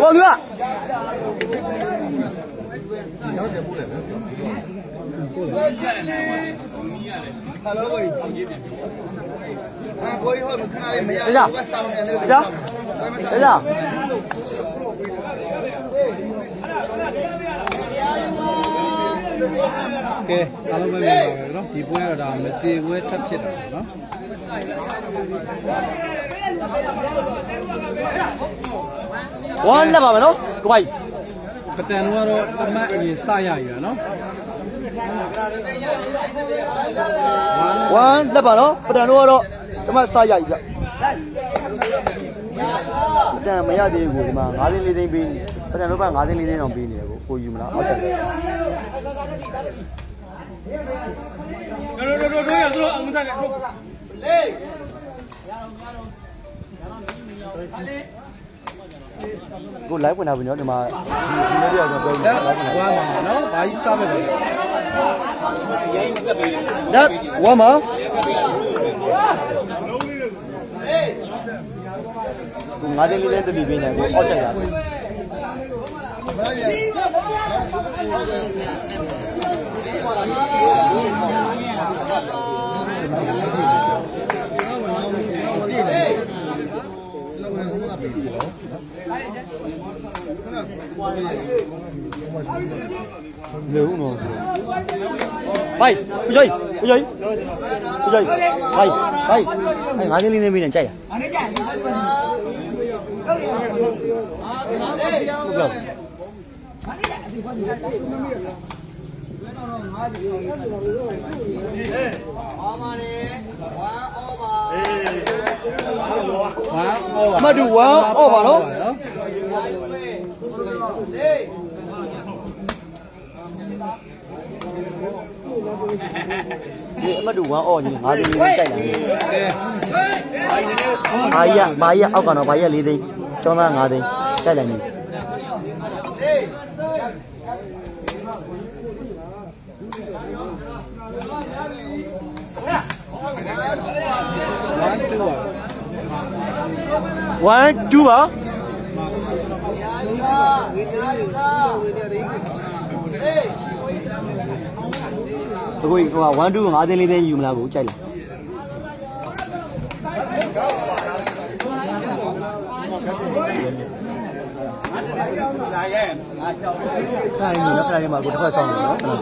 ကိုသူကဟာလိုကိုကြီးအာကိုကြီးဟောခဏလေးမရဘူးကစောင်းနေလို့ကြာကြာ ဝမ်းလက်ပါမယ်နော်ကိုပိုင်ပတန်တို့ကတော့တမတ်အရင်စရရနော်ဝမ်းလက်ပါနော်ပဒံတို့ကတော့ဒီမှာစရိုက်ပြပဒံမရသေးဘူးဒီမှာ9သိန်း4သိန်းပေးနေပဒံတို့က9သိန်း4သိန်းတောင်ပေးနေတယ်ကိုကိုယူမလားဟုတ်တယ်တို့တို့တို့တို့ရသူတို့အမှုဆိုင်နဲ့ထုတ် ကို live ဝင်တာပြီနော်ဒီမှာဒီနေ့တော့ကျွန်တော်ပြောလက် live ဝင်ဝါတာမှာနော်ဘာကြီးစားမဲ့တယ်လက်ဝမ်းမှာကို9သိန်း4သိန်းတပီပေးနေကိုအောက်ချက်ရတယ်လေ ဦးနော်ဘိုင်ကိုကြီးကိုကြီးကိုကြီးဘိုင်ဘိုင်အဲငါးသိန်းလေးသိန်းပေးနေကြိုက်ရအနေကြဟုတ်ကဲ့မဝါအော်ပါ တူဝမ်းအော့ပါနော်နော်ဒီအမတူဝမ်းအော့ကြီးငါးသိန်းလေးသိန်းကြိုက်လာတယ်ကဲမာကြီးကမာကြီးကအောက်ကတော့မာကြီးက၄သိန်းကျောင်းသား၅သိန်းကြိုက်လာနေဝမ်တူပါ 1 2ပါအခုဟိုက1 2 5သိန်း၄သိန်းယူမလားကိုကြိုက်လာ ခါရင်လည်းခါရင်မှာကိုတစ်ဖက်ဆောင်နေနော်ခဏ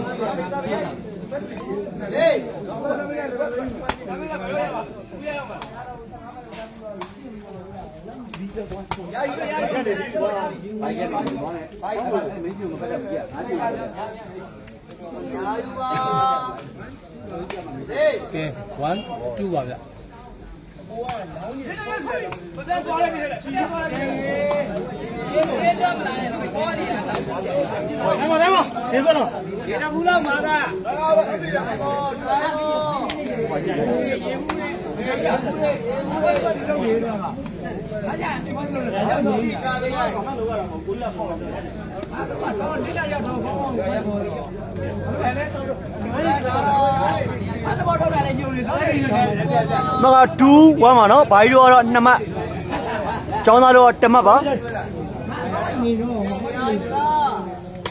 ကဲ1 2ပါဗျ မက2 1ပါနော်ဘာကြီးတို့ကတော့2မှတ်ကျောင်းသားတို့က1မှတ်ပါကဲပြန်ဆက်ပါဗျ2 1ပါနော်2 1ပါဘာကြီးစပြပါဗျာနော်ဟောမှာနော်မိပါပြီဟေးဟုတ်တယ်ကွာဟုတ်တယ်မြန်မာနိုင်ငံကောင်းလာလားကိုလေးကိုပါတယ်ပထမပွဲကကိုကြီးဒီ ဘက်ဘာကြီးတို့နိုင်ထားရတယ်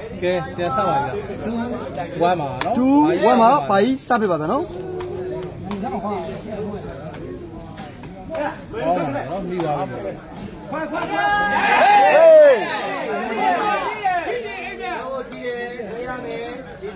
နော်1 2ပါပတ်တဲ့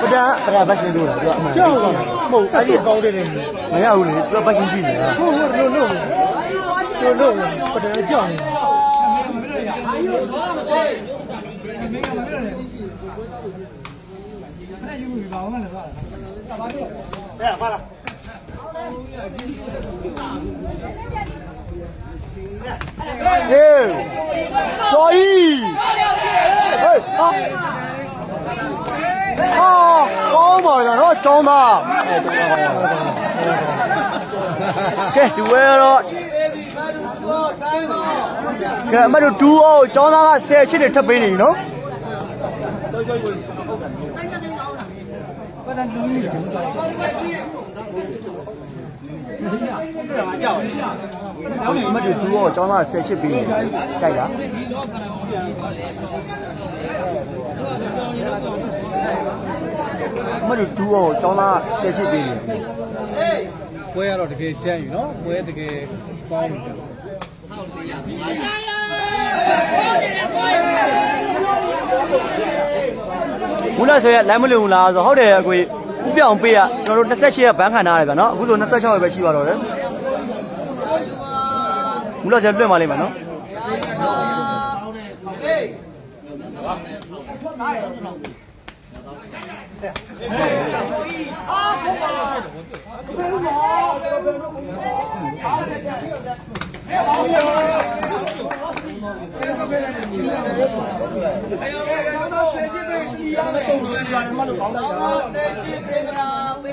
ပဒပဒဘတ်ရှင်တို့လားသူကအမှန်ကြောက်ပါမဟုတ်အဲ့ဒီကောင်းတယ်လေမရဘူးလေသူကဘတ်ရှင်ကြည့်နေတာဟုတ်ဟုတ်လို့လို့လို့လို့ပဒကြောက်နေအဲ့ယူပါဦးမလားကွာဘာလို့တဲ့ပါလား ဟေးကျော်ကြီးဟေးဟာဟာကောင်းပါလားနော်ကျောင်းသားကဲဒီဝဲတော့ကဲအမတို့2အောကျောင်းသားက10ရှစ်တွေထပ်ပေးနေပြီနော်ဟုတ် အမတူ2အောကျောင်းသား10ရှစ်ပေးနေကြိုက်လားအမတူ2အောကျောင်းသား10ရှစ်ပေးနေပွဲကတော့တကယ်ကြမ်းယူနော်ပွဲတကယ်ကောင်းတယ်ဘူးလားဆိုရလမ်းမလွန်ဘူးလားဆိုဟုတ်တယ်အကို ဥပြောင်ပေးရကျွန်တော်တို့28ရက်ဘန်းခံထားရတယ်ဗျာနော်အခုဆို26ရက်ပဲရှိပါတော့တယ်ဘူးလားဆိုလွတ်မှလိမ့်မယ်နော်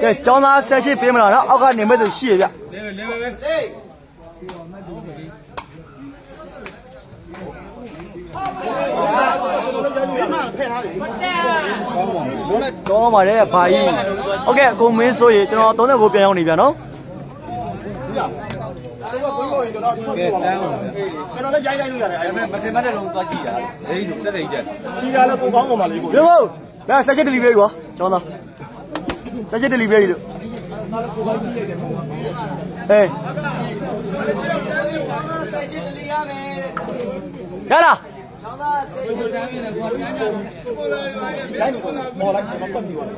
ကဲကျောင်းသားဆက်ရှိပေးမလားနော်အောက်ကနေမဲ့သူရှိရဗျလေလေပဲလေတော့มาတယ်ဗျာကြီးဟုတ်ကဲ့အကုန်မင်းဆိုရင်ကျွန်တော်39ပြန်ရောက်နေပြန်နော် ကဲတန်းအောင်ကျွန်တော်လည်းရိုင်းရိုင်းလို့ရတယ်အဲ့မတင်မတဲ့လုံးသွားကြည့်တာလေဒီတက်တဲ့ကြက်ကြီးရလည်းကိုကောင်းကုန်ပါလေကိုရေမို့ဒါဆက်ချစ်ဒလီဘေးကွာကျောင်းသားဆက်ချစ်ဒလီဘေးလို့အေး ရလားပေါ်လိုက်ရှင်မပတ်ပြီးပါလေ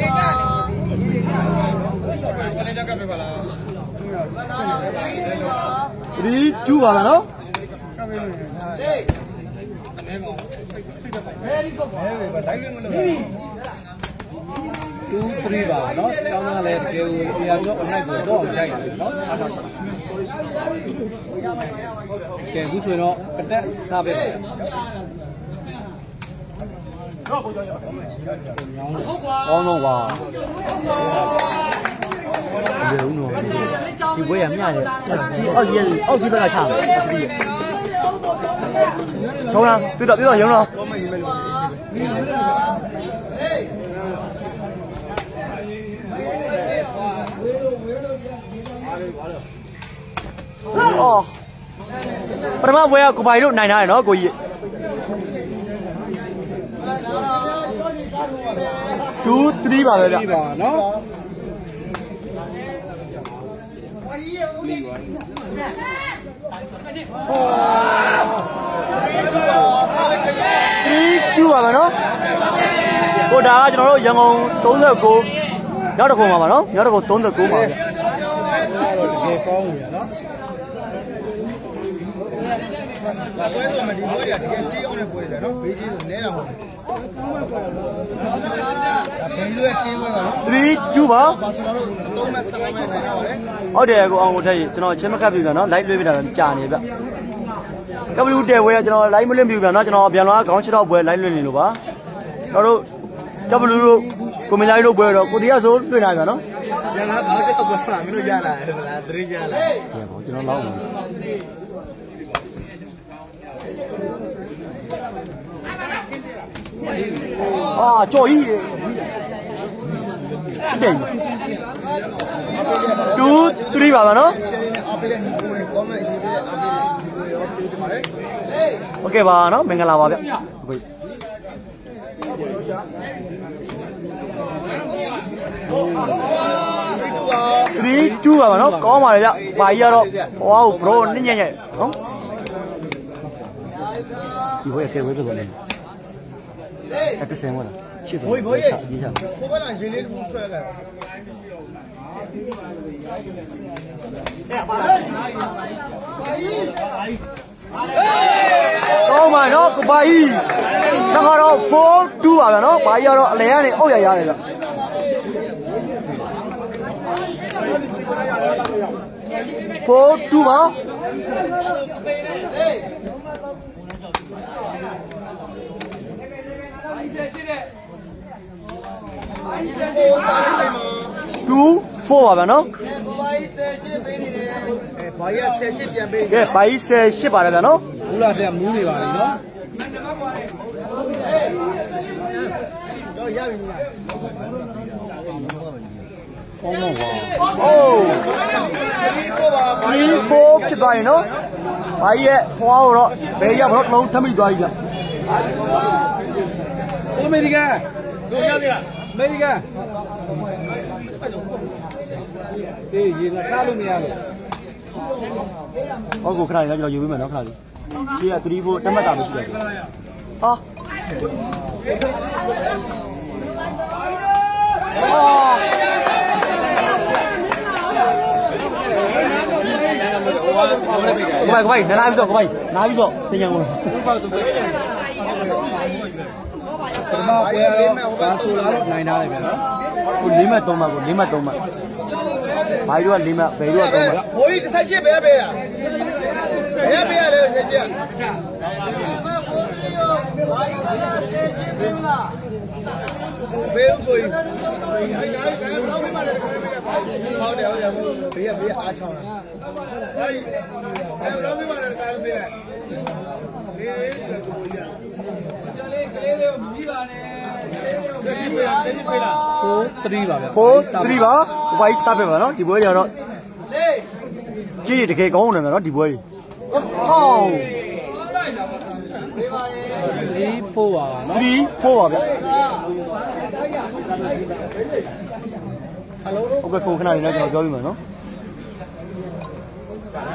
ရပြီလားရရကိုကျွန်တော်ရေးကိုဘောကြီးကျွန်တော်ရေးလိုက်ဒီကျူပါလားနော်2 3ပါနော်တောင်းသားလည်းတကယ်ကိုတရားကျော်အနိုင်ကိုတော့ရိုက်ရတယ်နော်အားတော့ကဲအခုဆိုရင်တော့ကတက်စားပေးပါ ကောင်းတော့ပါဘယ်ဦးနော်ဒီဘွဲရမျှတယ်ဒီအောက်ကြီးအောက်ကြီးဘက်ကချမယ်ချုံလားတွေ့တော့ပြောရုံတော့ကောမရေးမယ်လို့အော်ပထမဘွဲကကိုပိုင်တို့နိုင်ထားတယ်နော်ကိုကြီး 2 3ပါပဲဗျ3ပါနော်3 2ပါပဲနော်ဟိုဒါကကျွန်တော်တို့ရန်ကုန်39နောက်တစ်ခုပါပါနော်နောက်တစ်ခု39ပါဗျတော့တကယ်ကောင်းပြီနော်စပွဲဆိုမှဒီပွဲတွေကတကယ်ကြီးအောင်တဲ့ပွဲတွေပဲနော်ဘေးကြီးဆိုနဲတာမဟုတ်ဘူး ဒါဘယ်လိုလဲတင်းပွဲပါနော်3 2ပါဘာဆိုတော့သုံးမဲ့ဆက်မဲ့ဆိုင်တာပါလေဟုတ်တယ်ကိုအောင်ကိုထက်ကြီးကျွန်တော်ချင်းမခတ်ပြီဗျာနော် live လွှင့်ပြတာတော့ကြာနေဗျကပလူတဲဝဲကကျွန်တော် live မလွှင့်ပြီဗျာနော်ကျွန်တော်ပြန်လာခေါင်းချစ်တော့ပွဲ live လွှင့်နေလို့ပါကျွန်တော်တို့ကပလူတို့ကိုမင်းသားတို့ပွဲတော့ကိုတရားဆိုလွှင့်တာဗျာနော်ကျန်တာဘာချက်တော့ပွဲမှာမင်းတို့ရလာတယ်ဗလားသတိရလာဟုတ်ပါကျွန်တော်လောက်ပါ အာကြော်ကြီးတယ်တဲ့2 3ပါပါနော် အားပေးတဲ့ဒီကိုကောမန့်ရေးပေးတဲ့အားပေးတဲ့ဒီကိုရောကျေးဇူးတင်ပါတယ် โอเคပါနော်မင်္ဂလာပါဗျဟုတ်ပြီ3 2ပါပါနော်ကောင်းပါလေဗျဘာကြီးကတော့ဟောဘရိုနင့်ညံ့ညံ့နော် ဒီဘွဲကဲဝဲပြကုန်တယ် ဟေးအဲ့တစ်ဆင်ဝဲလားချစ်ဆုံးဘိုးဘိုးရေအကြီးစားကိုဘလာရင်လေးတစ်ခုဆွဲကြတယ်ကောင်းပါနော်ကပါကြီးနောက်ကတော့4 2ပါဗျာနော်ဘာကြီးကတော့အလဲကနေအုတ်ရရတယ်ဗျ4 2ပါကိုစားနေမှာ 2 4ပါဗျာနော်ကိုပါကြီးဆယ်ရှင်းပေးနေတယ်အဲဘာကြီးဆယ်ရှင်းပြန်ပေးကဲဘာကြီး18ပါတယ်ဗျာနော်ဘူးလာတဲ့မူးနေပါပြီနော်တော့ရပြီလားကောင်းတော့ပါအိုးဒီကိုပါ3 4ဖြစ်သွားရင်နော်ဘာကြီးရဲ့ဟွားကိုတော့ဘယ်ရောက်တော့တစ်လုံးထမိသွားပြီဗျ အမေရိကန်တို့ရသေးလားအမေရိကန်အေးရေလာကားလို့မရလို့ဟုတ်ကိုခဏလေးတော့ကျွန်တော်ယူပေးမယ်နော်ခဏလေးဒီက3 4တက်မှတ်တာမရှိဘူးဟာကိုပိုင်ကိုပိုင်နားပြီးတော့ကိုပိုင်နားပြီးတော့သင်ညာကို ပထမပွဲတော့ဘာဆိုလာတော့နိုင်ထားတယ်ဗျာနော်ကို၄မှတ်3မှတ်ကို၄မှတ်3မှတ်ဘာကြီးတို့က၄မှတ်ဘယ်တို့က3မှတ်ဘိုးကြီးတစ်ဆက်ရှင်းပဲပေးရဘယ်ပေးရလဲရှင်းရှင်းဘေးကိုကြီးဟုတ်တယ်ဟုတ်တယ်ဘေးကဘေးအားချောင်းတာဟုတ်အဲ့တော့ဘေးမှာလည်းကားပေးရဘေး လေးကိုကြီးကလေးကလေးလေးကိုမြည်ပါနဲ့ကလေးလေးကိုပေးပေးလား4 3ပါဗျာ4 3ပါကိုပိုင်စပဲပါနော်ဒီပွဲကြတော့လေးကြည့်တကယ်ကောင်းတယ်နော်ဒီပွဲကြီးဟောင်း3 4ပါနော်3 4ပါဗျဟယ်လိုဟုတ်ကဲ့ကိုခဏလေးတော့ကျွန်တော်ပြောပြမယ်နော်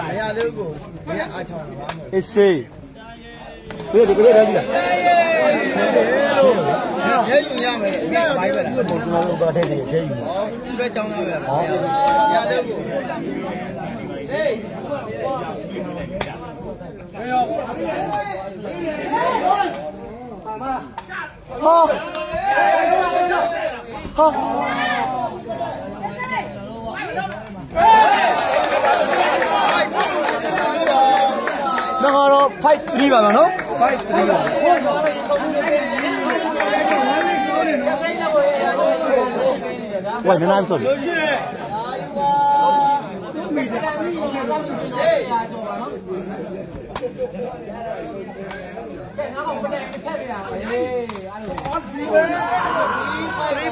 အရာလေးကိုဘေးကအားချောင်းတာပါမို့အေးစေး ဘယ်ဒီကလေးရပြီလားရဲယူရမယ်အပြင်ဘိုင်းပဲလားကျွန်တော်တို့ဘာတဲ့တည်းခဲယူဟောဦးတဲ့ကြောင်းသား ပဲဟောရတဲ့ကိုဟေးဟာဟာနောက်ကတော့5 3ပါမယ်နော်5 3ပါဝိုင်နနာမဆိုပြီ3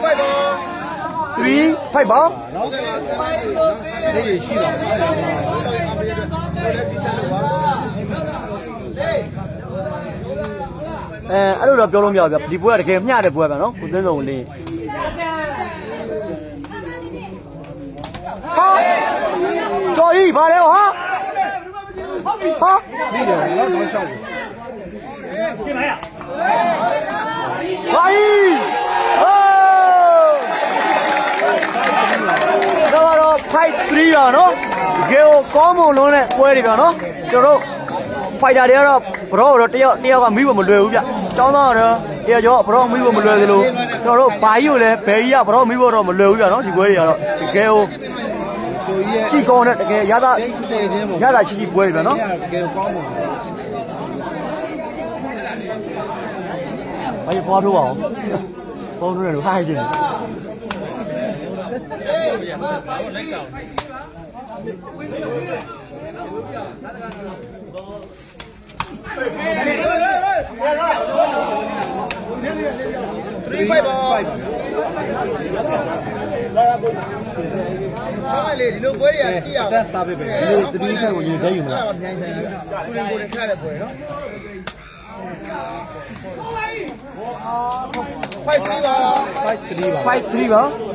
5တော့3 5ပါနော်ဒီရရှိတော့ အဲအဲ့လိုတော့ပြောလို့မရဘူးဗျဒီပွဲကတကယ်မျှတဲ့ပွဲပဲနော်ကိုသင်းစုံလေးဟာကျော်ကြီးဗါလဲဟာဟာပြီးတယ်နော်တော့ရှောက်တယ်ဗါကြီးဟိုးတော့တော့5 3ပါနော်တကယ်ကိုကောင်းမွန်လုံးတဲ့ပွဲတွေပါနော်ကျွန်တော်တို့ဖိုက်တာတွေကတော့ဘရောတော့တယောက်တယောက်ကမိဖို့မလွယ်ဘူးဗျ။ ចောင်းသားကတော့တယောက်ကျော်ဘရောမိဖို့မလွယ်သလိုကျွန်တော်တို့ဘာကြီးကိုလည်းဘယ်ကြီးကဘရောမိဖို့တော့မလွယ်ဘူးဗျနော်ဒီပွဲတွေကတော့တကယ်ကိုဆိုကြီးရဲ့ကြည့်ကောင်းတဲ့တကယ်ရတာစိတ်စေခြင်းပေါ့ရတာရှိရှိပွဲတွေဗျနော်တကယ်ကောင်းပါ။ဘာကြီးဖွားထိုးပါအောင်။ဖွားထိုးတယ်လို့ဟားကြည့်နေ3 5ပါဆောင်းလေဒီလိုပွဲတွေကကြည့်ရအောင် တက်စားပေးပဲ။ဒီတတိယဆက်ကိုရင်ထဲယူမလားအဲ့ဒါမြန်ဆိုင်တာကိုရင်ကိုရင်ခရတဲ့ပွဲနော်ဖိုက်3ပါ5 3ပါ5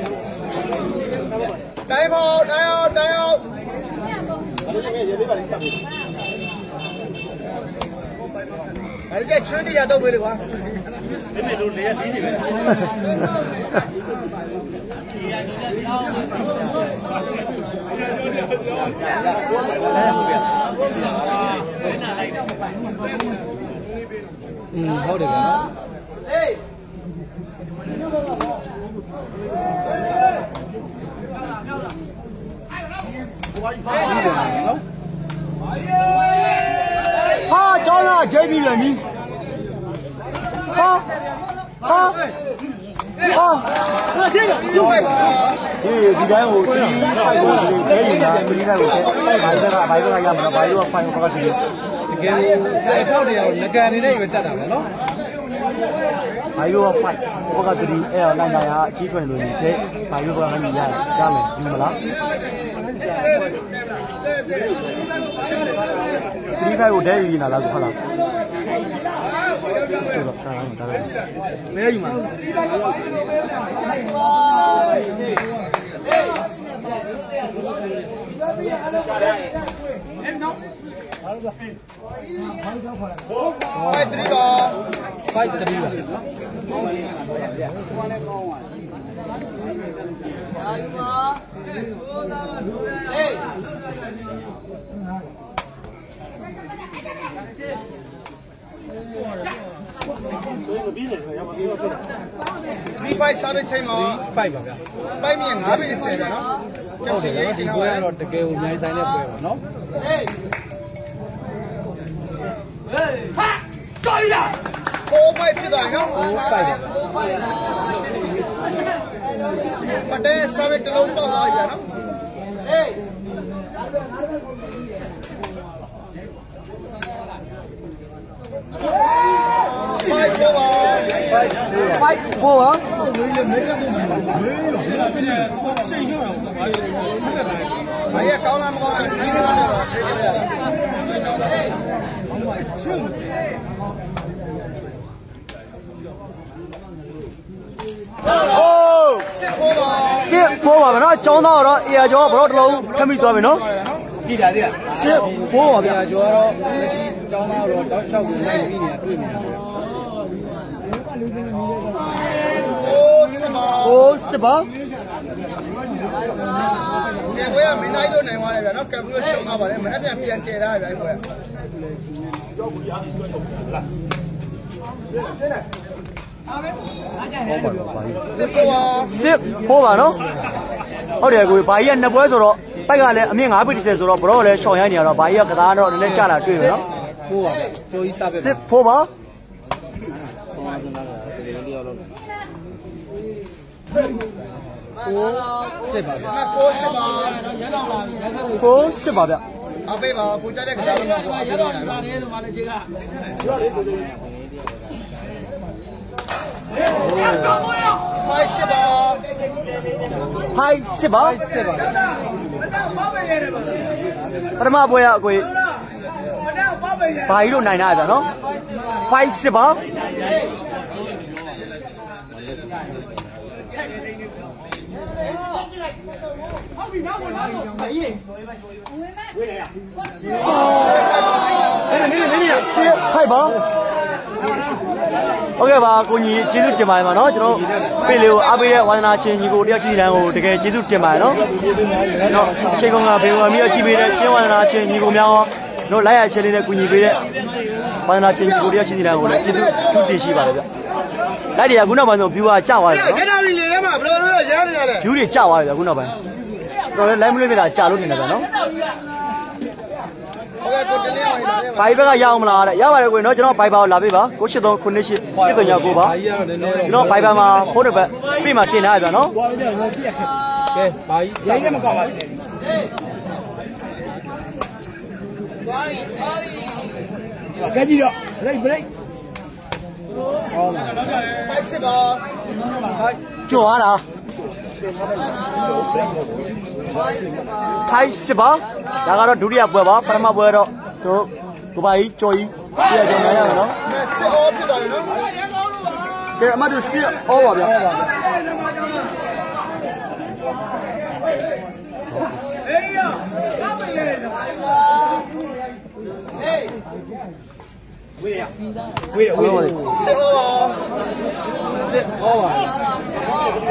3 ပါတိုင်းပေါ့တိုင်းအောင်တိုင်းအောင်အဲ့ဒါချွန်းတရားတော့ပေးလေကွာอืมဟုတ်တယ်ဗျာနော် ဟာကျောင်းသားဂျိတ်ပြီလေနီးဟာဟာဟာဟာဒီကဒီဖိုက်ပါဒီဒီတိုင်းကိုဒီဖိုက်ကိုဒီတဲရင်တာဒီတိုင်းကိုဘိုင်ဘက်ကဘိုင်ဘက်ကရမှာဘိုင်ဘက်ကဖိုင်ဘက်ကဒီတကယ်လို့ဆယ်ထောက်တရားကိုငကန်နေတဲ့ရွယ်တက်တာပဲနော်ဘိုင်ဘက်ကဖိုင်ဘက်ကဒီအဲ့တော့နိုင်နိုင်ဟာအကြီးထွင်လို့ဒီတဲဘိုင်ဘက်ကလည်းရရရမယ်ဒီမလား đi về ở đây gì nào three five udah ini nala gua lah. Naya cuma. Five three go. Five three go. Ayuh, eh, 35စားတဲ့ချိန်မှာ5ပါဗျာပိုက်မြင်9ပိ10ပဲเนาะဟုတ်တယ်เนาะဒီပွဲကတော့တကယ်ကိုမြိုင်ဆိုင်တဲ့ပွဲပါเนาะဟေးဟေးဟာတော်ရည်ကိုပိုက်ဖြစ်သွားနော်ကိုပိုက်ကိုပိုက်ပတဲစားပဲတလုံးပေါက်သွားကြနော်ဟေး 5 4ဟာဘာရကောင်းလားမကောင်းလားဒီနေ့ကတော့ဖေးနေရတယ်ဟိုးစစ်ဖို့ပါစစ်ဖို့ပါဗျနော်အကြောင်းသားတော့အေရကျော်ဘရော့တလုံးထမိသွားပြီနော်ကြည်တာကြည်တာစစ်ဖို့ပါဗျာကျော်တော့မရှိ ရှိကျောင်းသားတော့တောက်လျှောက်ကိုလိုက်ပြီးနေတာတွေ့နေတာဗျာโอ้စမဟိုးစစ်ပါဒီဘွဲကမင်းသားကြီးတို့နိုင်သွားတယ်ဗျာနော်ကံပြီးတော့ရှုံသွားပါတယ်မနေ့ပြန်ပြန်တည်တာဗျာဒီဘွဲစစ်ပေါ်ပါစစ်ဖိုးပါနော်ဟုတ်တယ်ကိုဘာကြီးကနှစ်ပွဲဆိုတော့ပိုက်ကလည်းအမြင့်9ပိ30ဆိုတော့ဘရောလည်းချောင်ရိုင်းနေရတော့ဘာကြီးကကစားတော့လည်းကြာလာတွေ့ပြီနော် ဖိုးပါဗျာကျော်ကြီးစားပဲစစ်ဖိုးပါစစ်ပါဗျာမဖိုးစစ်ပါဖိုးစစ်ပါဗျာအဖေပါကိုကြတဲ့ကစားလို့ကိုအဖေတော့နိုင်ပါဖိုက်စစ်ပါဖိုက်စစ်ပါစစ်ပါဗျာပထမပွဲကအကို ဘာကြီးတို့နိုင်တာဗျာနော်ဖိုက်စစ်ပါစစ်ဖိုက်ပါဟုတ်ကဲ့ပါကိုကြီးကျေးဇူးတင်ပါတယ်ပါနော်ကျွန်တော်ပြည်လေးကိုအားပေးတဲ့ဝါသနာချင်းညီကိုတယောက်ချင်းတန်းကိုတကယ်ကျေးဇူးတင်ပါတယ်နော်နော်အချိန်ကောင်ကဘေဝါမီအကြည့်ပေးတဲ့ရှင်းဝါသနာချင်းညီကိုများရော တို့လိုက်ရချင်းလေးနဲ့ကူညီပေးတဲ့ဝါသနာချင်းညီကိုတယောက်ချင်းတန်းကိုလည်းကျေးဇူးထူးတင်ရှိပါတယ်ဗျလိုက်တွေကခုနောက်ပိုင်းဆို view ကကျသွားတယ်နော်ရနာရီလေထဲမှာဘယ်လိုလုပ်ရရနေရလဲ view တွေကျသွားတယ်ဗျခုနောက်ပိုင်းတော်လည်း live မလို့ပြတာကြာလို့နေတယ်ဗျနော်ဟုတ်ကဲ့ကိုတလင်းအောင်လာတယ်ဘိုင်ဘက်ကရအောင်မလားတဲ့ရပါတယ်ကိုနော်ကျွန်တော်ဘိုင်ဘာကိုလာပေးပါကို83 98 139ကိုပါဘာကြီးကတော့နည်းနည်းကျွန်တော်ဘိုင်ဘာမှာဖုန်းတစ်ပတ်ပြမှာတင်ထားရပြန်နော်ကဲဘာကြီးရိုင်းလည်းမကောက်ပါဘူး ကဲကြည့်တော့ break break ဟောပါဖိုက်စစ်ပါကျော်ရတာထိုင်းစစ်ပါဒါကတော့ဒုတိယပွဲပါပထမပွဲတော့တို့ကိုပါကြီးကျော်ကြီးပြရကြနိုင်ရမယ်နော်စစ်အောဖြစ်သွားတယ်နော်ကဲအမတို့စစ်ဩပါဗျာ ရဘာမလဲဟေးဝေးဝေးဝေးစစ်ဩပါစစ်ဩပါ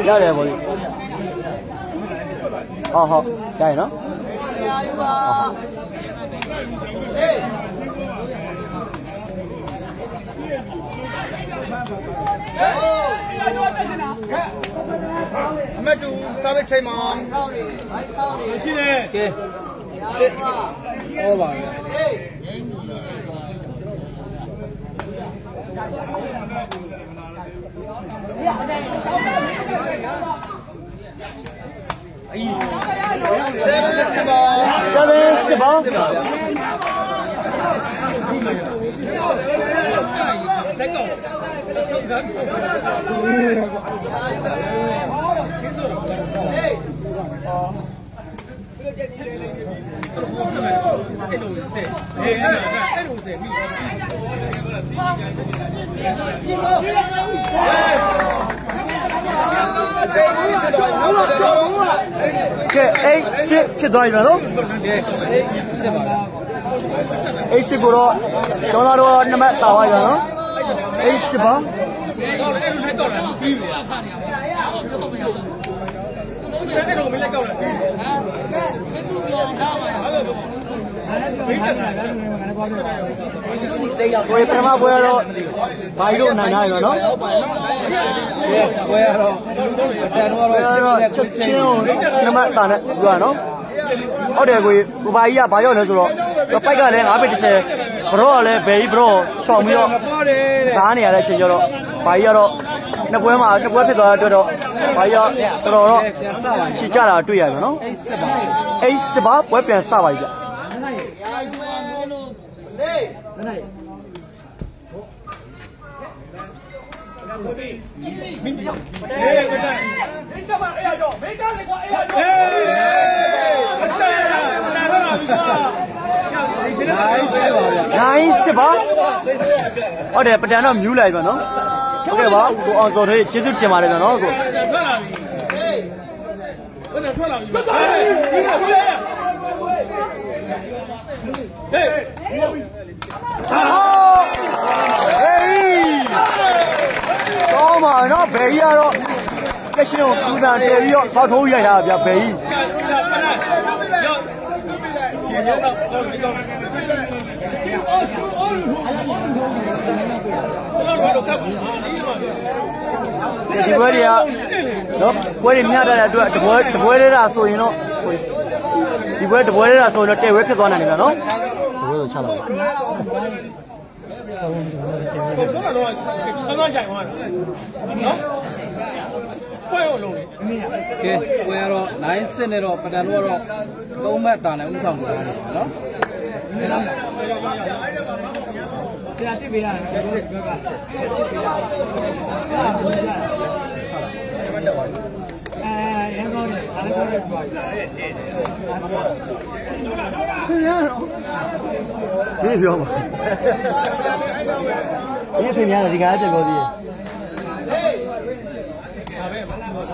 ရတယ်ဗောလေဟောဟုတ်ရရင်နော်အမတ်တူစားတဲ့ချိန်မှာရှိတယ်ကဲစစ်ဩပါဗျာ ဆ ယ်စစ်ပါ7စစ်ပါအဲ့လိုဆယ်အေးအဲ့လိုဆယ်ပြီးတိတ်စစ်တော့နောက်တော့ကဲ8စစ်ဖြစ်သွားပြီနော်ကဲအေးစစ်ပါဗျာ8စစ်ကိုတော့ကျောင်းသားတို့နှစ်မှတ်တာသွားပြီနော်8စစ်ပါအဲ့လိုထိုက်တော့တယ်ပြီးပြီခါနေရပါအဲ့လိုမလက်ကောက်လားဟမ်ဘယ်သူပြောထားပါလဲဟုတ်ကဲ့ဘယ်တက်လာလဲငါလည်းဘာ ပြောလဲကိုယ်ပထမပွဲတော့ဘာကြီးတို့နိုင်ထားပြီနော်ကဲပွဲရတော့တန်တော့ပွဲတော့တော့ရှချင်းက်တဲ့ချင်းကိုနှစ်မှတ်တာနဲ့ပြောရနော်ဟုတ်တယ်ကိုကြီးကိုဘာကြီးကဘာရောက်လဲဆိုတော့ပိုက်ကလည်း9ပေ30ဘရောကလည်းဘယ်ကြီးဘရောရှောင်ပြီးတော့ပေါ်တယ်တဲ့စားနေရတဲ့အချိန်ကျတော့ဘာကြီးကတော့ နှစ်ပွဲမှာနှစ်ပွဲဖြစ်သွားတဲ့အတွက်တော့ဘာကြီးကတော်တော်တော့ပြန်စပါချီကြတာတွေ့ရတယ်နော်အေးစစ်ပါအဲ့စပါပွဲပြန်စပါပြီဗျအေးကတက်မင်းတက်မအေးရကြောမင်းတက်လေကွာအေးရကြောအေးတက်ရတာနာတော့ပြီကွာနိုင်စစ်ပါဗျာနိုင်စစ်ပါဟုတ်တယ်ပတန်တော့မြူးလိုက်ပါနော် ဟုတ်ကဲ့ပါကိုအောင်စော်တွေကျေးဇူးတင်ပါတယ်ဗျနော်ကိုထွက်လာပြီဘယ်နဲ့ထွက်လာပြီဟေးဒီကဘယ်လဲဟေးဟာဟေးကောင်းပါနော်ဘယ်ကြီးကတော့ကရှင်ကိုပူဇာတယ်ပြီးတော့ဖောက်ထိုးရိုက်တာဗျဘယ်ကြီး ဒီတော့အော်အော်တော့တော့ကပ်ပါဒီမှာဒီပွဲတွေကနော်ပွဲတွေမြတ်တဲ့အတွက်တပွဲတပွဲလေးတာဆိုရင်တော့ဆိုရင်ဒီပွဲတပွဲလေးတာဆိုရင်တော့တဲ့ဝဲဖြစ်သွားနိုင်တယ်ဗျနော်တပွဲဆိုချလာပါဆိုတော့ခန်းသားဆိုင်သွားတယ်နော်ပွဲအောင်လုံးလေအမေကကဲပွဲရတော့နိုင်စစ်နေတော့ပတန်တော့တော့သုံးမှတ်တာနဲ့ဥဆောင်ကြတာနော် တရားတိပေးရတယ်စစ်ဘက်ကစစ်အဲရန်ကုန်နဲ့အားလုံးကိုပြောပြဒီပြောပါဒီအဖေများတယ်ဒီကားတက်ပြောသေးတယ်စစ်ပါလောက်တ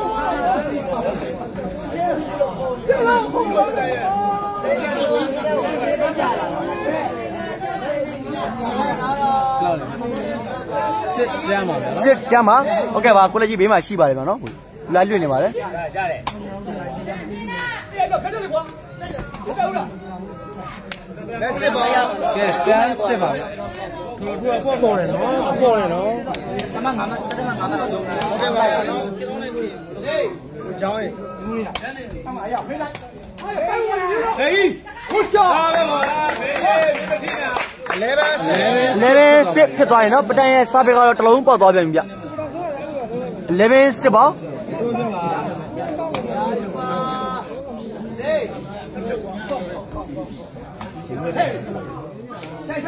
ယ် စစ်ကြမ်းပါဗျာနော်စစ်ကြမ်းပါဟုတ်ကဲ့ပါကိုလက်ကြီးဘေးမှာရှိပါတယ်ဗျနော်လာလွတ်နေပါတယ်လက်စစ်ပါကဲကြမ်းစစ်ပါဗျာဒီခုကပေါ့ပေါ်တယ်နော်ပေါ့တယ်နော်ဟုတ်ကဲ့ပါ နော်ခြေလုံးလေးကိုဟေးကိုကြောင်းရင်ဟေးခုရှာပဲပါလားဘေးမသိနာ11စစ်11စစ်ဖြစ်သွားရင်နော်ပတန်ရဲ့စာပေကတော့တစ်လုံးပေါက်သွားပြန်ပြီဗျ11စစ်ပါပ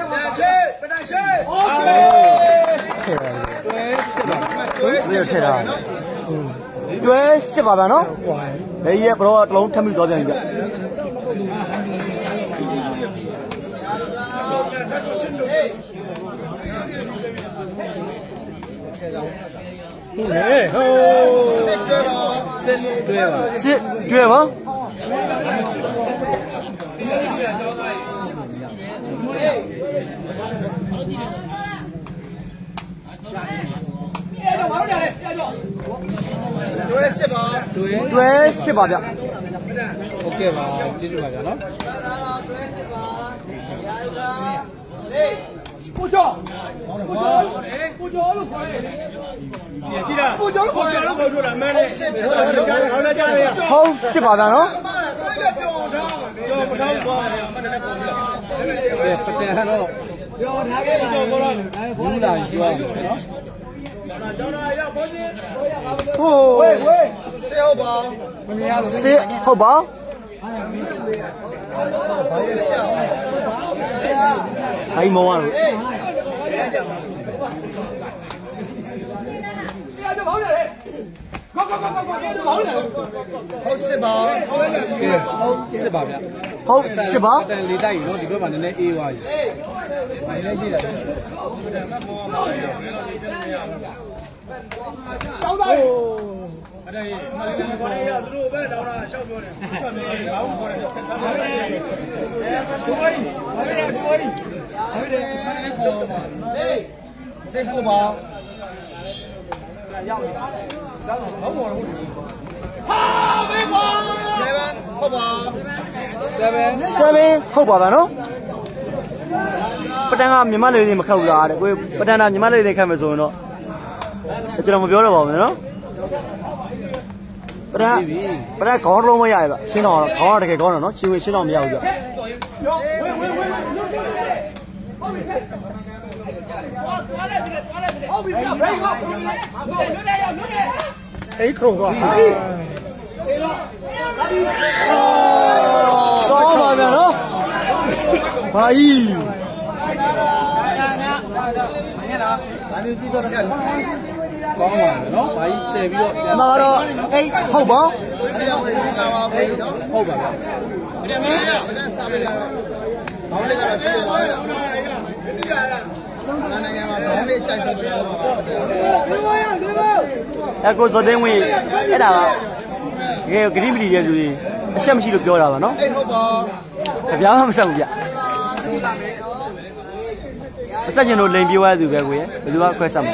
ဒါရှိပဒါရှိတွဲစစ်ပါတွဲဒီထည့်တာ တွဲစစ်ပါဗျာနော်လေကြီးရဲ့ဘရောကတလုံးထပ်မိသွားပြန်ပြီဗျဟုတ်လေဟိုးစစ်တွဲပါစစ်တွဲပါစစ်တွဲပါအဲ့တော့ဘာလုပ်ရလဲပြကြ စစ်ပါတွဲတွဲစစ်ပါဗျဟုတ်ကဲ့ပါကျေးဇူးပါဗျာနော်ကိုကျော်ကိုကျော်လို့ခေါ်ရတယ်ကြည့်လားကိုကျော်လို့ခေါ်ရတယ်လို့ပြောတာမှန်တယ်စစ်တယ်ဟုတ်တယ်ခေါင်းနဲ့ကြားရရဟုတ်စစ်ပါဗျနော်ဆွဲလက်ပြောင်းထားပါလေကျော်မထောက်သွားတယ်မှန်တယ်ပေါ်ပြီကဲပတန်ကတော့ကျော်ထားခဲ့တာကျော်ပေါ်တော့ဘူးလာပြောရမယ်နော်ကျော်တော်ရပေါ်ချ င်းဟိုးဝေးဝေးစစ်ဟုတ်ပါစစ်ဟုတ်ပါဘာလို့ကြောက်ဟိုင်းမောင်းရလို့ကျော်ဘောင်းတယ်ကောကောကောကောကော ကျော်ဘောင်းတယ်ဟုတ်စစ်ပါကဲဟုတ်စစ်ပါဗျာဟုတ်စစ်ပါပတန်လေးတိုက်နော်ဒီဘက်မှာနည်းနည်းအေးသွားပြီဘာလဲရှိတယ်တောင်းတာအဲ့ဒါဘာလဲရသူတို့ပဲတောင်းတာရှောက်ပြောတယ်ရှောက်ပြောတယ်ဘာလို့ခေါ်တယ်ဆက်ထားတယ်အဲကိုကြီးဘာလဲကိုကြီးဟုတ်တယ်စစ်ဟုတ်ပါဟာဘေကွာ7ဟုတ်ပါ7 7ဟုတ်ပါဗျနော်ပတန်ကမြမလေးတွေမခောက်လားတဲ့ကိုပတန်တာမြမလေးတွေခတ်မယ်ဆိုရင်တော့ ကျွန်တော်မပြောတော့ပါဘူးနော်ပတန်ပတန်ခေါင်းလုံးမရရဗျရှင်းတော့ခေါင်းကတကယ်ခေါင်းတော့နော်ချီဝေရှင်းတော့မရဘူးဗျရောဝေးဝေးဝေးဟုတ်ပြီဟုတ်ပြီဟုတ်ပြီဗျာဘေကွာလွတ်တယ်ရလွတ်တ ယ်အိတ်ခုံသွားအေးတော့ဒါဒီတော့ပါဗျနော်ဘာကြီးကောင်းပါမယ်နော်ဘာကြီးဆယ်ပြီးတော့ပြန်အမကတော့အိတ်ဟုတ်ပါအဲ့ဒါဝင်လာပါဘူးနော်ဟုတ်ပါဗျာအဲ့ဒါစားမယ်လားဘာလဲကတော့စစ်ပါလားနိုင်ငံမှာဘာလဲကြိုက်ဆိုပြောပါအကိုစောတင်းဝင်အဲ့ဒါကတကယ်ဂရိမလီရဲ့လူကြီးအချက်မရှိလို့ပြောတာပါနော်အဲ့ဟုတ်ပါ။ကြပြားမှမဆက်ဘူးဗျ။အဆက်ရှင်တို့လိန်ပြေးသွားသူပဲကိုရဲ့ဘယ်သူကခွဲဆက်မှာ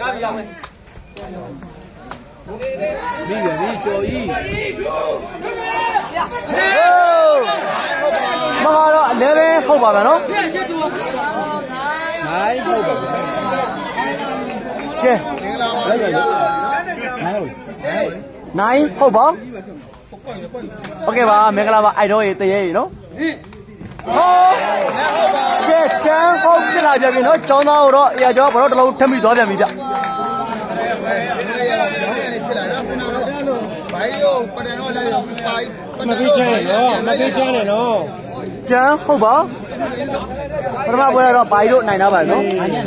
လဲ ပြီးပြီပြီကြော်ကြီး ။မကတော့11ဟုတ်ပါဗျာနော် နိုင်ဟုတ်ပါဗျာ ။ကဲ မင်္ဂလာပါ လိုက်ရရနိုင်ဟုတ် 9ဟုတ်ပါ။โอเคပါမင်္ဂလာပါအိုက်တော့ရေတရေရေနော်။ ဟောကဲတန်းဟုတ်ဖြစ်လာပြန်ပြီနော်။ကျောင်းသားတို့တော့အရာကျော်ဘာလို့တစ်လုံးထပ်မိသွားပြန်ပြီဗျ။ဖြစ်လာနော်ခုနကတော့ဘိုင်းရောပဒံတော့လည်းရောပါမမပြီးချဲနော်မပြီးချဲနဲ့နော်ကျန်းဟုတ်ပါပထမပွဲကတော့ဘာကြီးတို့နိုင်တာပါနော်ကဲဒီ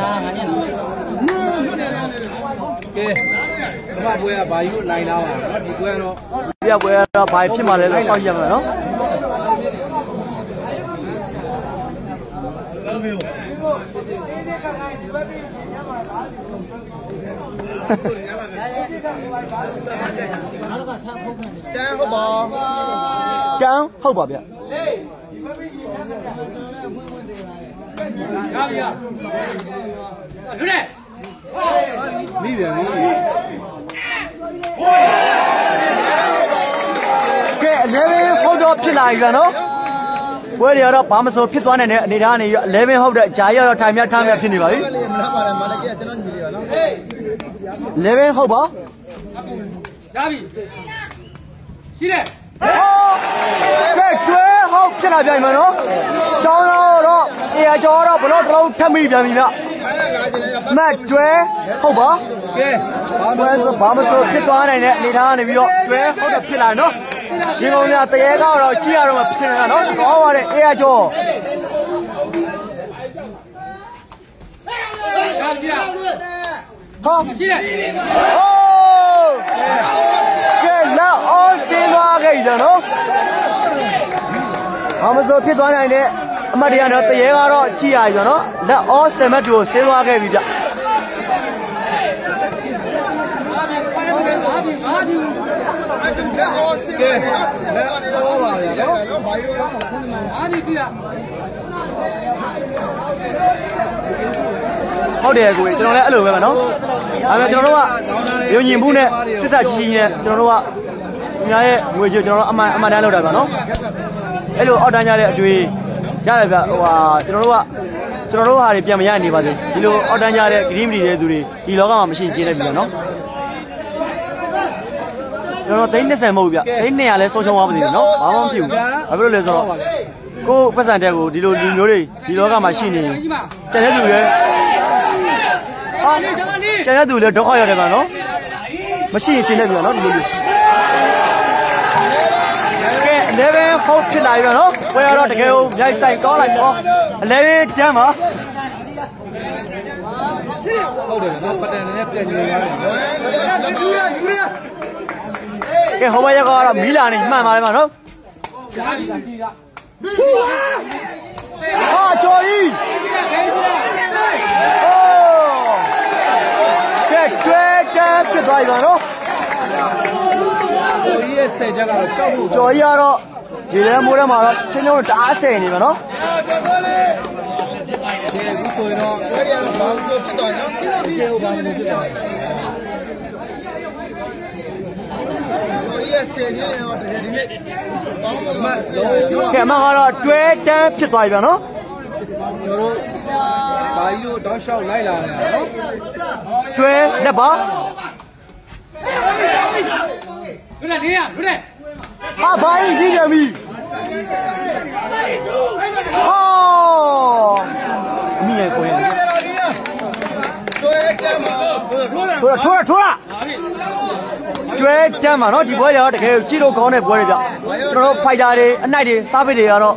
မှာပွဲကဘာကြီးကိုနိုင်လာပါနော်ဒီပွဲကတော့ပြပွဲကတော့ဘာဖြစ်မှလဲလို့စောင့်ကြည့်ရမှာနော် တန်းဟုတ်ပါကျန်းဟုတ်ပါဗျရပြီရလွတ်တယ်ပြီးပြီပြီကဲ11ဟုတ်တော့ဖြစ်လာပြီဗျနော် ပွဲတွေကတော့ဘာမဆိုဖြစ်သွားနိုင်တဲ့အနေထားနေရ11ဟုတ်တဲ့ဂျာရီကတော့ထိုင်မြတ်ထားမြတ်ဖြစ်နေပါပြီလေမလားပါတယ်မာလကကျွန်တော်ညီလေးပါနော်11ဟုတ်ပါရပြီရှိတယ်ကဲကျွဲဟုတ်ဖြစ်လာပြန်ပြီနော်ကျောင်းသားတော့အရာကျော်တော့ဘလို့တစ်လုံးထပ်မိပြန်ပြီဗျအဲ့ဒါလာကျင်လည်းမတ်ကျွဲဟုတ်ပါကဲဘာမဘယ်ဆိုဘာမဆိုဖြစ်သွားနိုင်တဲ့အနေထားကနေပြီးတော့ကျွဲဟုတ်တော့ဖြစ်လာနော် ရှင်ကုန်များတရေကောက်တော့ကြည့်ရတော့မှဖြစ်နေတာနော်ကောင်းပါတဲ့အေးအကျော်ရပြီရဟာရှိတယ်ဟိုးကဲလက်အောင်စင်းသွားခဲ့ကြနော်ဘာမဆိုဖြစ်သွားနိုင်တဲ့အမတ်တရားတော့တရေကတော့ကြည့်ရပြီနော်လက်အောင်စင်မတ်တို့ဆင်းသွားခဲ့ပြီဗျလက်အောစ စ်ကဲလက်အောပါဗျာနော်ဘာလို့လဲအားဒီကြည့်ရဟုတ်တယ်ကိုကြီးကျွန်တော်လည်းအဲ့လိုပဲပါနော်ဒါပေမဲ့ကျွန်တော်တို့ကယုံကြည်မှုနဲ့တစ္ဆာရှိရှိနဲ့ကျွန်တော်တို့ကသူများရဲ့ငွေကြေးကျွန်တော်တို့အမှန်အမှန်တမ်းလုပ်တာပါနော်အဲ့လိုအောက်တန်းကြတဲ့အတွေ့ရတယ်ဗျဟိုဟာကျွန်တော်တို့ကကျွန်တော်တို့ဟာတွေပြန်မရနေပါသေးဒီလိုအောက်တန်းကြတဲ့ဂရီးမီတဲ့သူတွေဒီလောကမှာမရှိကျင်းနေပြီနော် ကျွန်တော်သိန်း20မဟုတ်ဗျသိန်း200လဲဆုံးရှုံးသွားပါသေးတယ်နော်ဘာမှမဖြစ်ဘူးဘာဖြစ်လို့လဲဆိုတော့ကိုယ်ပတ်စံတက်ကိုဒီလိုလူမျိုးတွေဒီလောကမှာရှိနေရင်ကျန်တဲ့လူတွေဟာကျန်တဲ့သူလည်းဒုက္ခရတယ်ဗျနော်မရှိရင်ချင်းနေပြီနော်ဒီလိုလူကဲ11ဟုတ်ဖြစ်လာပြီနော်ဝယ်ရတော့တကယ်ကိုမြိုက်ဆိုင်ကောင်းလိုက်ပေါ့11တန်းပါဟုတ်တယ်နော်ပတန်နဲ့ပြန်နေရတယ်နော်ကဲ ဟိုဘက်ရက်ကတော့မီလာနေမှန်ပါတယ်မနော်ဟာကျော်ကြီးကဲကျွဲတက်ပြစ်သွားပြီပါနော်ကိုကြီးရဲ့ဆယ်ချက်ကတော့ကြောက်လို့ကျော်ကြီးကတော့ဒီလဲမိုးထဲမှာတော့ချင်းချင်းတအားဆယ်နေပါနော်ဒီအခုဆိုရင်တော့ဘယ်ရအောင်ဘာလို့ဖြစ်သွားနော်ဒီကေဟိုဘာလို့ဖြစ်သွားလဲ ရဲ့ဆယ်နေတော့တကယ်ဒီနေ့ကောင်းမှမလုံးကဲအမကတော့တွဲတန်းဖြစ်သွားပြီပါနော်ကျွန်တော်တို့ဘာကြီးတို့တောက်လျှောက်လိုက်လာနေတာနော်တွဲလက်ပါလွတ်တယ်နေရလွတ်တယ်ဟာဘာကြီးပြီးတယ်ပြီဟောအမိရဲ့ကိုယ်ရဲ့တွဲကမ်းမှာထိုးရထိုးရထိုးရ ကျွဲတန်းပါနော်ဒီပွဲရတော့တကယ်ကြည့်လို့ကောင်းတဲ့ပွဲတွေဗျကျွန်တော်တို့ဖိုက်တာတွေအနိုင်တွေစားပစ်တွေကတော့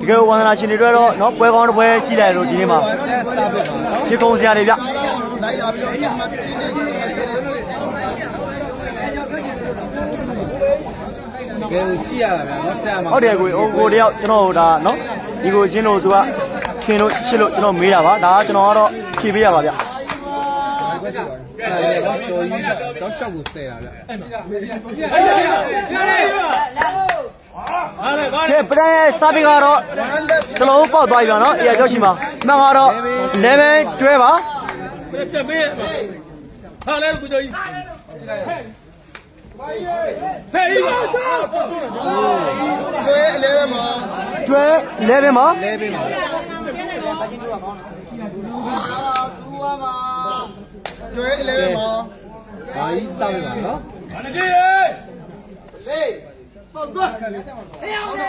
တကယ်ဝန္ဒနာရှင်တွေတွေတော့နော်ပွဲကောင်းတစ်ပွဲကြည့်လိုက်လို့ဒီနေ့မှာတက်စားပြပါနော်ရှင်းကုန်စရာတွေဗျလိုက်လာပြီးတော့ဒီမှာချင်းနေချင်းနေကဲကိုကြည့်ရတာဗျာနော်တက်မှာဟုတ်တယ်ကိုဟိုကိုတယောက်ကျွန်တော်တို့ဒါနော်ဒီကိုချင်းတို့သူကခင်လို့ချစ်လို့ကျွန်တော်မေးတာပါဒါကကျွန်တော်ကတော့ဖြေပေးရပါဗျ အဲ့ဒါတော့တော်ကြီးတောက်လျှောက်ကိုဆယ်တာဗျာဟာလေဘာကဲပဒန်ရဲ့စားပြီးကတော့ကျွန်တော်တို့ပေါက်သွားပြီဗျာနော်အေးရရောက်ရှိမှာမှန်ကတော့11တွဲပါပြက်ပေးဟာလေကိုကြီးဟဲ့ဟဲ့ပါတွဲအလဲမှာတွဲ11မှာလဲပေးပါတွဲအလဲမှာ ဘာကြီးစားပြပါနော်ဘာကြီးလေပေါက်သွားဟဲ့အောင်လေ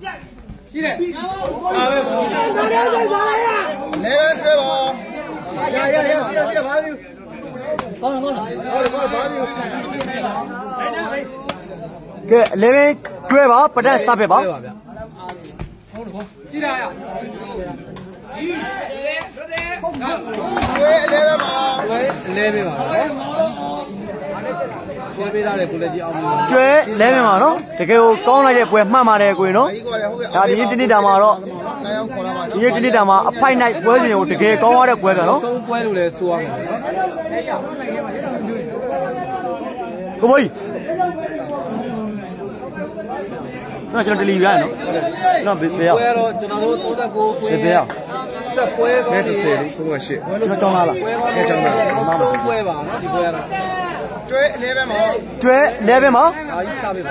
ကြီးတယ်ဟာပဲလဲတွဲပါရရရစီစီဘာလို့ကောင်းကောင်းလားဘာဘာလို့ကဲ11တွဲပါပဒန်စားပဲပါလဲပါဗျာကြီးတာရ တွဲအလဲမှာဝဲလဲပေးပါနော်ရှင်းပေးထားတယ်ကိုလည်းကြီးအောင်ပြီတွဲ11မှာနော်တကယ်ကိုကောင်းလိုက်တဲ့ပွဲမှန်ပါတယ်ကိုနော်ဒီကောရဟုတ်ကဲ့ဒါဒီနေ့တနေ့တာမှာတော့နိုင်အောင်ခေါ်လာပါဒီနေ့တနေ့တာမှာအဖိုက်နိုင်ပွဲစဉ်ကိုတကယ်ကောင်းရတဲ့ပွဲကနော်ဆုံးပွဲလို့လည်းဆိုရမှာနော်ကိုဘိုး ကြီးနော်ကျွန်တော်တယ်လီရရနော်နော်ဘေးဘေးရပွဲတော့ကျွန်တော်တို့39ပွဲဘေးဘေးရဆက်ပွဲကောင်း30လေးကိုကရှစ်ကျွန်တော်ကြောင်းလာလားပွဲကောင်းတယ်ကျွန်တော်ဆုံးပွဲပါနော်ဒီပွဲကတော့တွဲအလဲမှာတွဲ11မှာဘာကြီးစားပေးပါ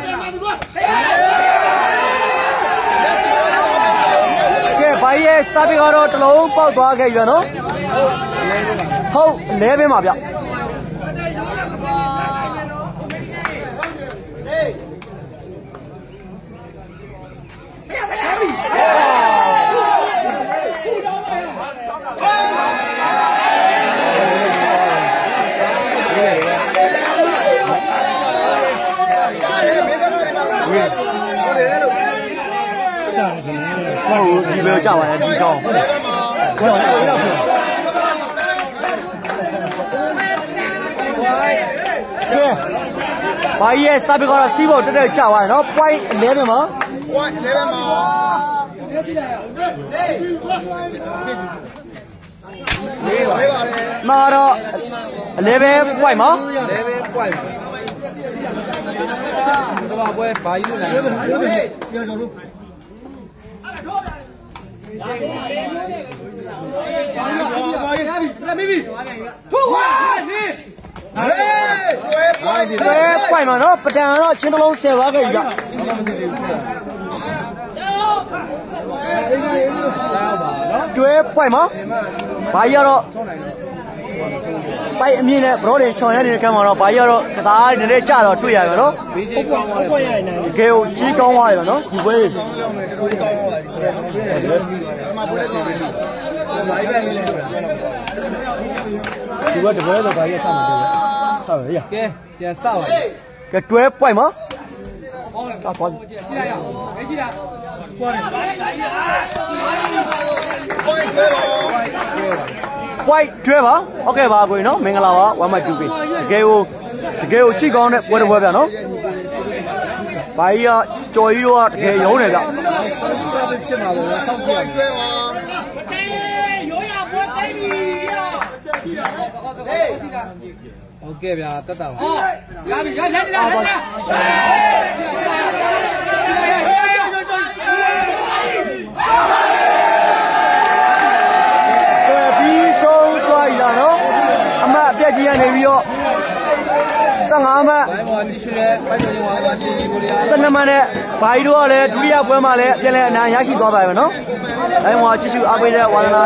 ကဲဘာကြီးရဲ့စားပြီးကတော့တစ်လုံးပေါက်သွားခဲ့ပြီနော်ဟုတ်11မှာဗျ ဟုတ်ဒီပဲကြာပါတယ်ဒီကောင်းဟုတ်ဟုတ်ဟုတ် ကဲဘာကြီးရဲ့စပီကတော့စီးဖို့တက်တက်ကြာသွားတယ်နော် point 11မှာဝိုင်းလဲမှာလေးပါလေးပါလေမှာတော့11 point မှာလဲပဲပွိုင်တော့ပွဲဘာကြီးလို့နိုင်လဲပြောကြလို့ တွဲပွိုင်မှာနော်ပဒံကတော့ချင်းတစ်လုံးဆယ်သွားခဲ့ပြီဗျတောင်းပါနော်တွဲပွိုင်မှာဘာကြီးကတော့ပိုက်အမြင့်နဲ့ဘရောတွေချော်ရနေတဲ့ကံမှာတော့ဘာကြီးကတော့ကစားနည်းနည်းကြတော့တွေ့ရပြီနော်ဘေးကြီးကောင်းသွားတယ်တကယ်ကိုကြီးကောင်းသွားတယ်ဗျနော်ဒီပွဲမှာ ပွဲတယ်ပြီဘာအိဗန်လေးရှိတာဒီပွဲတပွဲတော့ဘာကြီးဆက်မှာတယ်ဟုတ်ပြီရကဲပြန်စပါပြီကဲတွဲပွိုင်မှာဟုတ်ပါပွိုင်တွဲပါဟုတ်ကဲ့ပါကိုကြီးနော်မင်္ဂလာပါ1 2ပေးတကယ်ကိုတကယ်ကိုကြီးကောင်းတဲ့ပွဲတစ်ပွဲဗျနော်ဘာကြီးကကြော်ကြီးတို့ကတကယ်ရုံးတယ်ဗျစပြီးဖြစ်မှာလို့စောင့်ကြည့်ရမယ် ဟုတ်ကဲ့ဗျာတက်တာပါဟောရပြီရရရရပြီးဆုံးသွားရတော့အမအပြက်ကြီးကနေပြီးတော့15မှတ်12မှတ်နဲ့ဘာကြီးတို့ကလည်းဒုတိယပွဲမှာလည်းပြန်လည်အနိုင်ရရှိသွားပါမယ်နော်။အဲဒီမှာကြည့်ရှုအားပေးတဲ့ဝါဒနာ